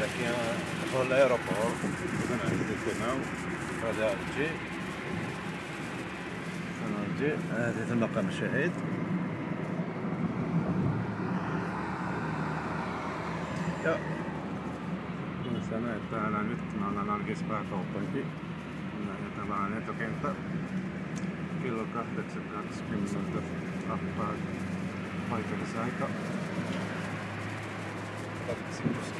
ولكن دخل الايروبور أنا عندي تيناو هذا الجي أنا الجي هذه تم مقام الشهيد يا السماء تاعنا نت مع نارجس باتا وطنكي طبعا نت كينتا كيلو كاحدة سبعات سكيم سنتر أحبار فايتر سايكا فايتر سايكا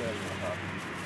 き上がりました。